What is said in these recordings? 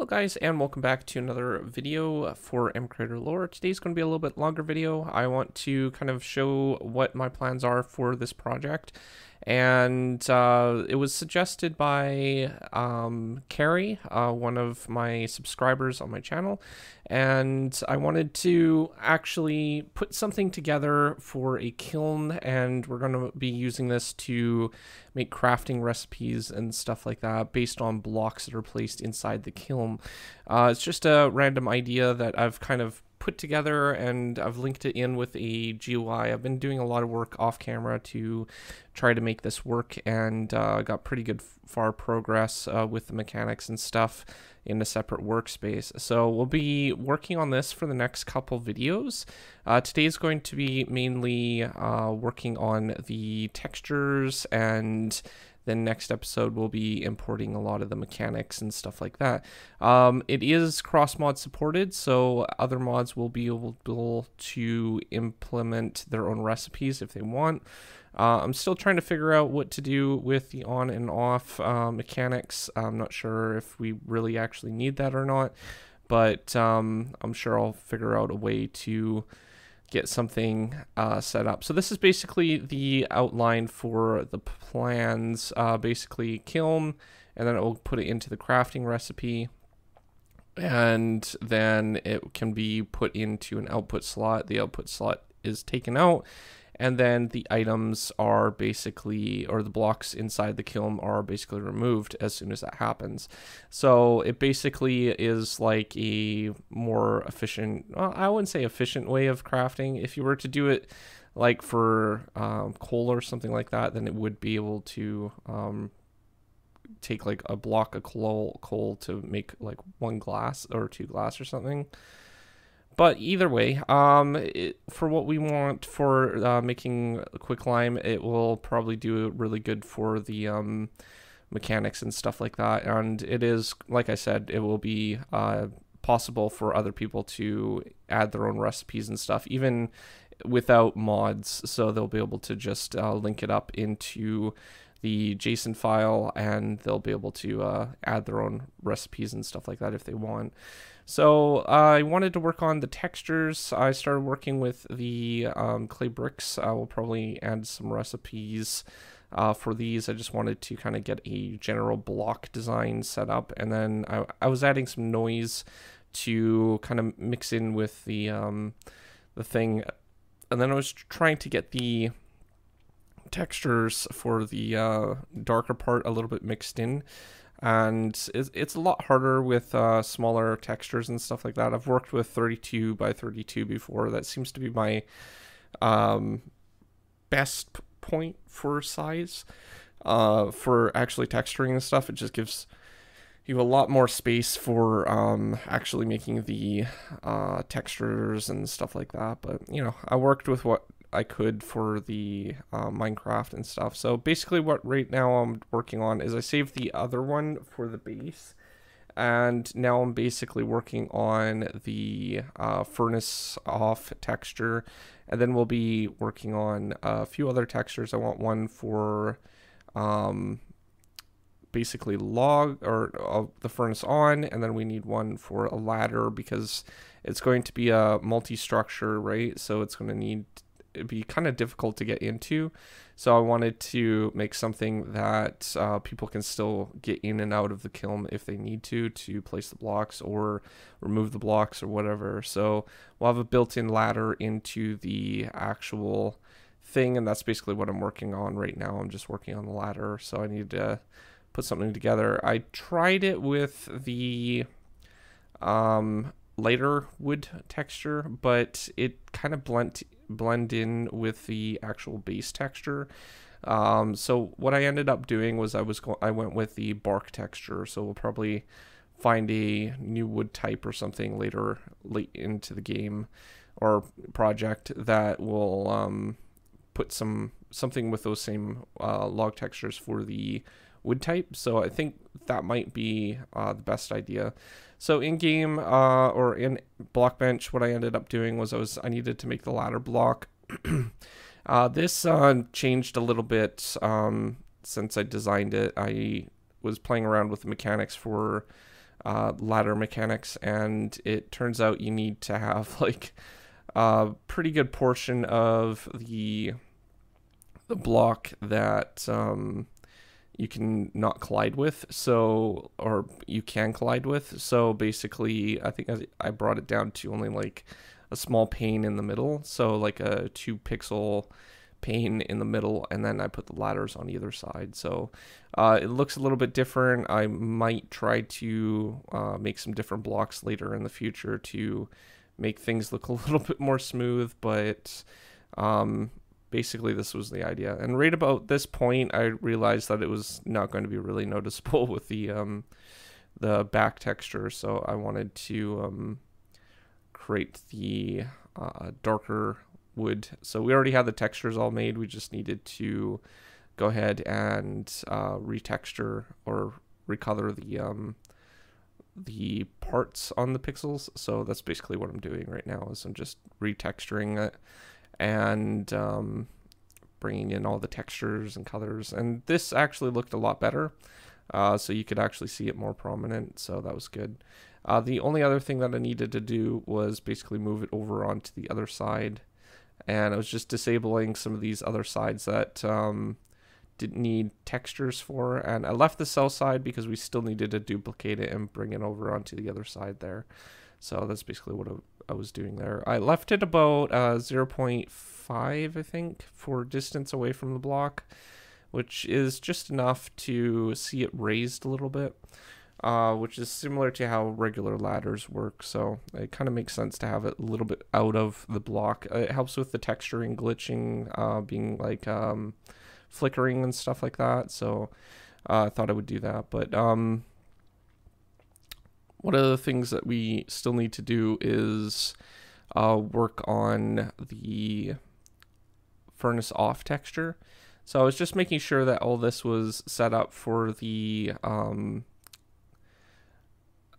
Hello guys and welcome back to another video for mcreator lore. Today's going to be a little bit longer video. I want to kind of show what my plans are for this project and uh, it was suggested by um, Carrie, uh, one of my subscribers on my channel, and I wanted to actually put something together for a kiln, and we're going to be using this to make crafting recipes and stuff like that based on blocks that are placed inside the kiln. Uh, it's just a random idea that I've kind of put together and I've linked it in with a GUI. I've been doing a lot of work off camera to try to make this work and uh, got pretty good far progress uh, with the mechanics and stuff in a separate workspace. So we'll be working on this for the next couple videos. Uh, today is going to be mainly uh, working on the textures and then next episode we'll be importing a lot of the mechanics and stuff like that. Um, it is cross mod supported, so other mods will be able to implement their own recipes if they want. Uh, I'm still trying to figure out what to do with the on and off uh, mechanics. I'm not sure if we really actually need that or not, but um, I'm sure I'll figure out a way to get something uh, set up. So this is basically the outline for the plans, uh, basically kiln, and then it will put it into the crafting recipe. And then it can be put into an output slot. The output slot is taken out and then the items are basically or the blocks inside the kiln are basically removed as soon as that happens. So it basically is like a more efficient well, i wouldn't say efficient way of crafting. If you were to do it like for um, coal or something like that then it would be able to um, take like a block of coal, coal to make like one glass or two glass or something but either way, um, it, for what we want for uh, making quicklime, it will probably do really good for the um, mechanics and stuff like that. And it is, like I said, it will be uh, possible for other people to add their own recipes and stuff, even without mods. So they'll be able to just uh, link it up into the JSON file and they'll be able to uh, add their own recipes and stuff like that if they want. So uh, I wanted to work on the textures. I started working with the um, clay bricks. I will probably add some recipes uh, for these. I just wanted to kind of get a general block design set up. And then I, I was adding some noise to kind of mix in with the, um, the thing. And then I was trying to get the textures for the uh, darker part a little bit mixed in and it's, a lot harder with uh, smaller textures and stuff like that. I've worked with 32 by 32 before. That seems to be my um, best point for size uh, for actually texturing and stuff. It just gives you a lot more space for um, actually making the uh, textures and stuff like that. But you know, I worked with what I could for the uh, Minecraft and stuff. So basically what right now I'm working on is I saved the other one for the base. And now I'm basically working on the uh, furnace off texture. And then we'll be working on a few other textures. I want one for um, basically log or uh, the furnace on. And then we need one for a ladder because it's going to be a multi-structure, right? So it's going to need it'd be kind of difficult to get into. So I wanted to make something that uh, people can still get in and out of the kiln if they need to to place the blocks or remove the blocks or whatever. So we'll have a built-in ladder into the actual thing, and that's basically what I'm working on right now. I'm just working on the ladder, so I need to put something together. I tried it with the um, lighter wood texture, but it kind of blend blend in with the actual base texture. Um, so what I ended up doing was I was I went with the bark texture. So we'll probably find a new wood type or something later late into the game or project that will um, put some something with those same uh, log textures for the wood type. So I think that might be uh, the best idea. So in game uh, or in Blockbench, what I ended up doing was I was I needed to make the ladder block. uh, this uh, changed a little bit um, since I designed it. I was playing around with the mechanics for uh, ladder mechanics, and it turns out you need to have like a pretty good portion of the the block that um, you can not collide with. So, or you can collide with. So basically, I think I brought it down to only like a small pane in the middle. So like a two pixel pane in the middle and then I put the ladders on either side. So uh, it looks a little bit different. I might try to uh, make some different blocks later in the future to make things look a little bit more smooth, but um, basically this was the idea. And right about this point, I realized that it was not going to be really noticeable with the um, the back texture, so I wanted to um, create the uh, darker wood. So we already had the textures all made. We just needed to go ahead and uh, retexture or recolor the um, the parts on the pixels. So that's basically what I'm doing right now is I'm just retexturing it and um, bringing in all the textures and colors. And this actually looked a lot better. Uh, so you could actually see it more prominent. So that was good. Uh, the only other thing that I needed to do was basically move it over onto the other side. And I was just disabling some of these other sides that um, didn't need textures for. And I left the cell side because we still needed to duplicate it and bring it over onto the other side there. So that's basically what I was doing there. I left it about uh, 0.5, I think, for distance away from the block, which is just enough to see it raised a little bit uh, which is similar to how regular ladders work. So it kind of makes sense to have it a little bit out of the block. It helps with the texturing, glitching, uh, being like um, flickering and stuff like that. So uh, I thought I would do that. But um, one of the things that we still need to do is uh, work on the furnace off texture. So I was just making sure that all this was set up for the um,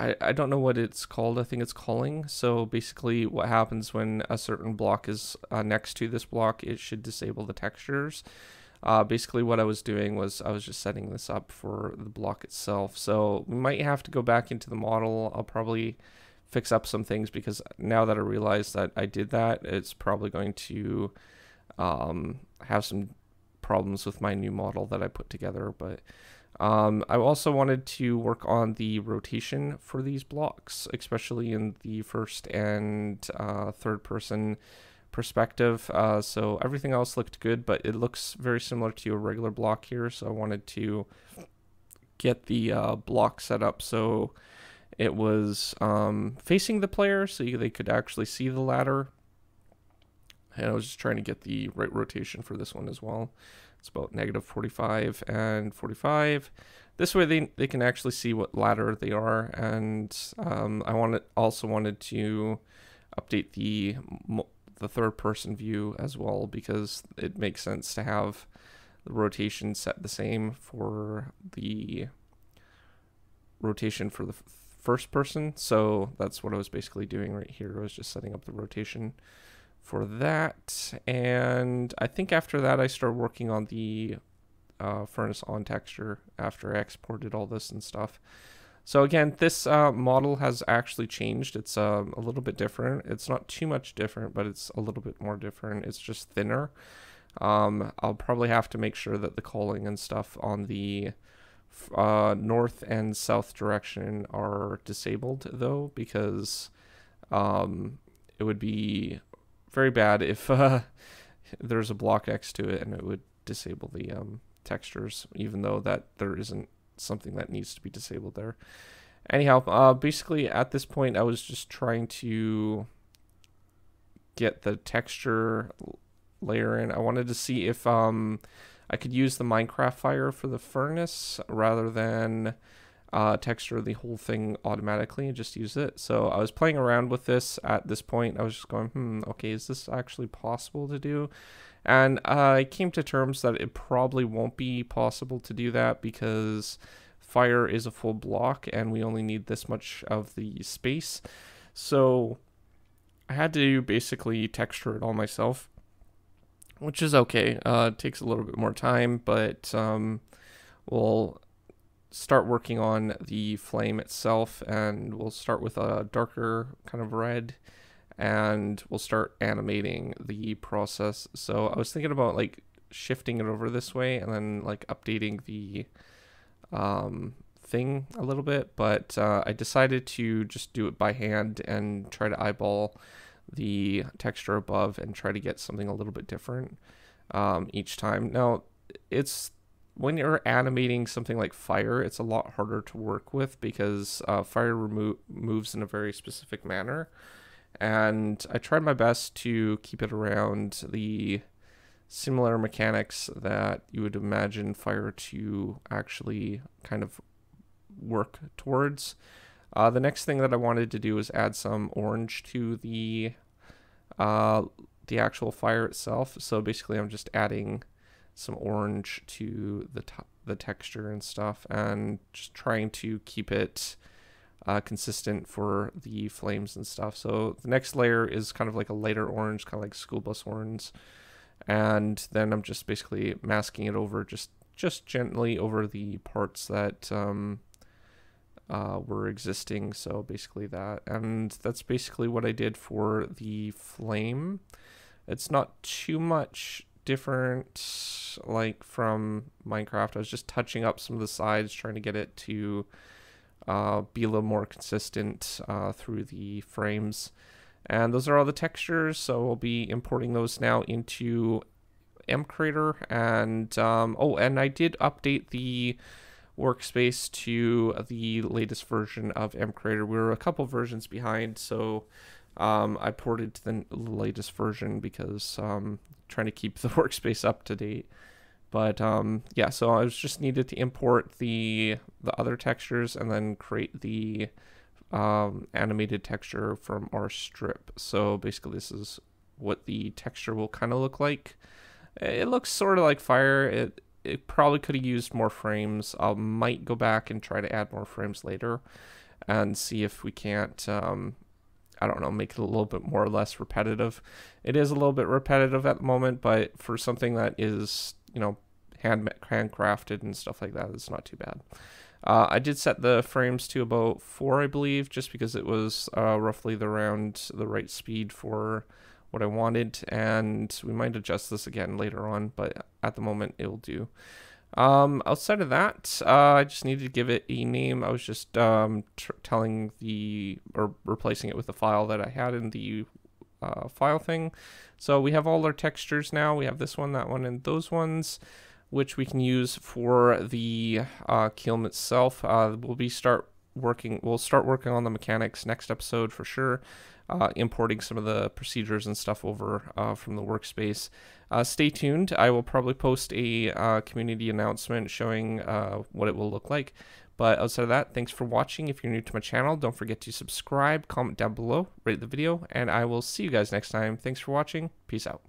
I, I don't know what it's called. I think it's culling. So basically, what happens when a certain block is uh, next to this block, it should disable the textures. Uh, basically, what I was doing was I was just setting this up for the block itself. So we might have to go back into the model. I'll probably fix up some things because now that I realize that I did that, it's probably going to um, have some problems with my new model that I put together. But um, I also wanted to work on the rotation for these blocks, especially in the first and uh, third person perspective. Uh, so everything else looked good, but it looks very similar to a regular block here. So I wanted to get the uh, block set up so it was um, facing the player so they could actually see the ladder. And I was just trying to get the right rotation for this one as well. It's about negative 45 and 45. This way they, they can actually see what ladder they are. And um, I wanted also wanted to update the the third person view as well because it makes sense to have the rotation set the same for the rotation for the first person. So that's what I was basically doing right here. I was just setting up the rotation for that. And I think after that, I started working on the uh, furnace on texture after I exported all this and stuff. So again, this uh, model has actually changed. It's uh, a little bit different. It's not too much different, but it's a little bit more different. It's just thinner. Um, I'll probably have to make sure that the culling and stuff on the uh, north and south direction are disabled though, because um, it would be very bad if uh, there's a block next to it and it would disable the um, textures, even though that there isn't something that needs to be disabled there. Anyhow, uh, basically at this point I was just trying to get the texture layer in. I wanted to see if um, I could use the Minecraft fire for the furnace rather than uh, texture the whole thing automatically and just use it. So I was playing around with this at this point. I was just going, hmm, okay, is this actually possible to do? And uh, I came to terms that it probably won't be possible to do that because fire is a full block and we only need this much of the space. So I had to basically texture it all myself, which is okay. Uh, it takes a little bit more time, but um, we'll start working on the flame itself and we'll start with a darker kind of red and we'll start animating the process. So I was thinking about like shifting it over this way and then like updating the um, thing a little bit, but uh, I decided to just do it by hand and try to eyeball the texture above and try to get something a little bit different um, each time. Now, it's when you're animating something like fire, it's a lot harder to work with because uh, fire remo- moves in a very specific manner. And I tried my best to keep it around the similar mechanics that you would imagine fire to actually kind of work towards. Uh, the next thing that I wanted to do is add some orange to the uh, the actual fire itself. So basically, I'm just adding some orange to the the texture and stuff, and just trying to keep it uh, consistent for the flames and stuff. So the next layer is kind of like a lighter orange, kind of like school bus orange, and then I'm just basically masking it over, just just gently over the parts that um, uh, were existing. So basically that, and that's basically what I did for the flame. It's not too much different like from Minecraft. I was just touching up some of the sides, trying to get it to uh, be a little more consistent uh, through the frames. And those are all the textures, so we'll be importing those now into mcreator. And um, oh, and I did update the workspace to the latest version of mcreator. We were a couple versions behind, so um, I ported to the latest version because um, trying to keep the workspace up to date. But um, yeah, so I was just needed to import the the other textures and then create the um, animated texture from our strip. So basically, this is what the texture will kind of look like. It looks sort of like fire. It it probably could have used more frames. I might go back and try to add more frames later and see if we can't um, I don't know, make it a little bit more or less repetitive. It is a little bit repetitive at the moment, but for something that is, you know, hand handcrafted and stuff like that, it's not too bad. Uh, I did set the frames to about four, I believe, just because it was uh, roughly the round the right speed for what I wanted, and we might adjust this again later on, but at the moment it will do. Um, outside of that, uh, I just needed to give it a name. I was just um, telling the or replacing it with the file that I had in the uh, file thing. So we have all our textures now. We have this one, that one, and those ones, which we can use for the uh, kiln itself. Uh, we'll be start working. We'll start working on the mechanics next episode for sure uh, importing some of the procedures and stuff over uh, from the workspace. Uh, stay tuned. I will probably post a uh, community announcement showing uh, what it will look like. But outside of that, thanks for watching. If you're new to my channel, don't forget to subscribe, comment down below, rate the video, and I will see you guys next time. Thanks for watching. Peace out.